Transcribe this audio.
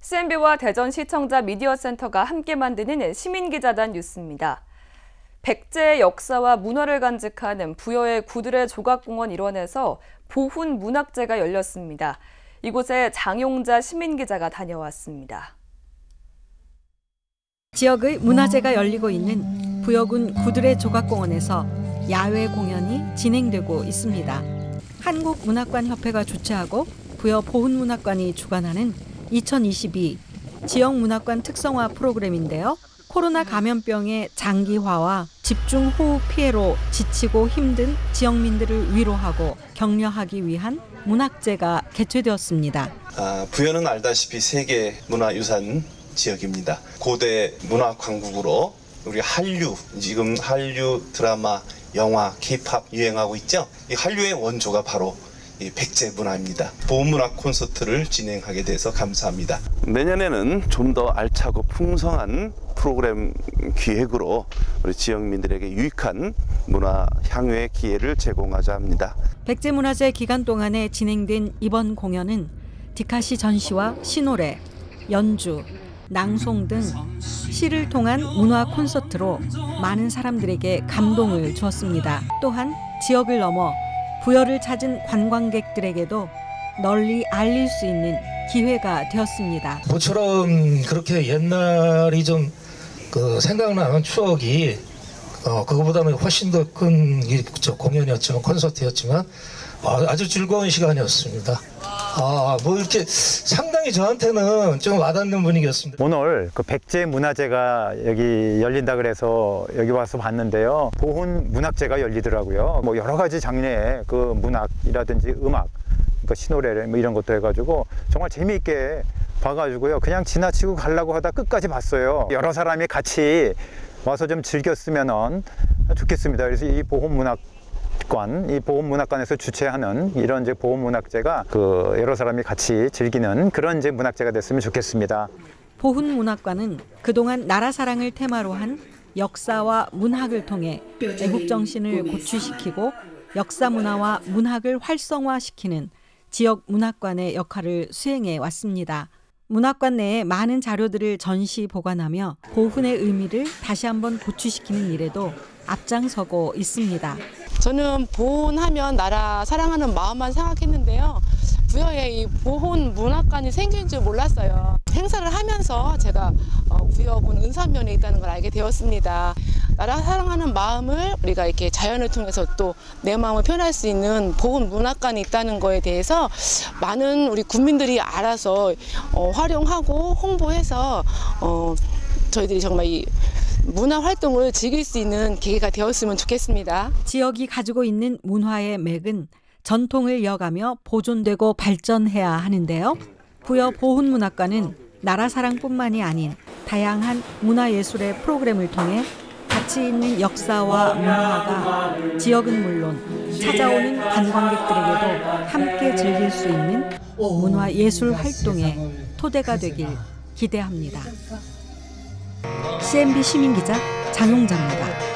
CNB와 대전 시청자 미디어센터가 함께 만드는 시민기자단 뉴스입니다. 백제의 역사와 문화를 간직하는 부여의 구들의 조각공원 일원에서 보훈 문학제가 열렸습니다. 이곳에 장용자 시민기자가 다녀왔습니다. 지역의 문화제가 열리고 있는 부여군 구들의 조각공원에서 야외 공연이 진행되고 있습니다. 한국문학관협회가 주최하고 부여 보훈문학관이 주관하는 2022 지역문학관 특성화 프로그램인데요. 코로나 감염병의 장기화와 집중호우 피해로 지치고 힘든 지역민들을 위로하고 격려하기 위한 문학제가 개최되었습니다. 아, 부여는 알다시피 세계 문화유산 지역입니다. 고대 문화 강국으로 우리 한류 지금 한류 드라마, 영화, 케이팝 유행하고 있죠. 이 한류의 원조가 바로 이 백제 문화입니다. 보문학 콘서트를 진행하게 돼서 감사합니다. 내년에는 좀 더 알차고 풍성한 프로그램 기획으로 우리 지역민들에게 유익한 문화 향유의 기회를 제공하자 합니다. 백제문화제 기간 동안에 진행된 이번 공연은 디카시 전시와 시노래, 연주, 낭송 등 시를 통한 문화 콘서트로 많은 사람들에게 감동을 주었습니다. 또한 지역을 넘어 부여를 찾은 관광객들에게도 널리 알릴 수 있는 기회가 되었습니다. 모처럼 그렇게 옛날이 좀 그 생각나는 추억이 어, 그거보다는 훨씬 더 큰 공연이었지만 콘서트였지만 아, 아주 즐거운 시간이었습니다. 아, 뭐 이렇게 상 당히 저한테는 좀 와닿는 분위기였습니다. 오늘 그 백제 문화제가 여기 열린다 그래서 여기 와서 봤는데요. 보훈 문학제가 열리더라고요. 뭐 여러 가지 장르의 그 문학이라든지 음악, 그 신노래 뭐 이런 것도 해가지고 정말 재미있게 봐가지고요. 그냥 지나치고 가려고 하다 끝까지 봤어요. 여러 사람이 같이 와서 좀 즐겼으면 좋겠습니다. 그래서 이 보훈 문학 관, 이 보훈문학관에서 주최하는 이런 이제 보훈문학제가 그 여러 사람이 같이 즐기는 그런 이제 문학제가 됐으면 좋겠습니다. 보훈문학관은 그동안 나라 사랑을 테마로 한 역사와 문학을 통해 애국 정신을 고취시키고 역사 문화와 문학을 활성화시키는 지역 문학관의 역할을 수행해 왔습니다. 문학관 내에 많은 자료들을 전시 보관하며 보훈의 의미를 다시 한번 고취시키는 일에도 앞장서고 있습니다. 저는 보훈하면 나라 사랑하는 마음만 생각했는데요. 부여에 이 보훈 문학관이 생긴 줄 몰랐어요. 행사를 하면서 제가 부여군 은산면에 있다는 걸 알게 되었습니다. 나라 사랑하는 마음을 우리가 이렇게 자연을 통해서 또 내 마음을 표현할 수 있는 보훈 문학관이 있다는 거에 대해서 많은 우리 국민들이 알아서 어, 활용하고 홍보해서 어, 저희들이 정말 이 문화 활동을 즐길 수 있는 계기가 되었으면 좋겠습니다. 지역이 가지고 있는 문화의 맥은 전통을 이어가며 보존되고 발전해야 하는데요. 부여 보훈문학관은 나라 사랑뿐만이 아닌 다양한 문화예술의 프로그램을 통해 가치 있는 역사와 문화가 지역은 물론 찾아오는 관광객들에게도 함께 즐길 수 있는 문화예술 활동의 토대가 되길 기대합니다. CNB 시민기자 장용자입니다.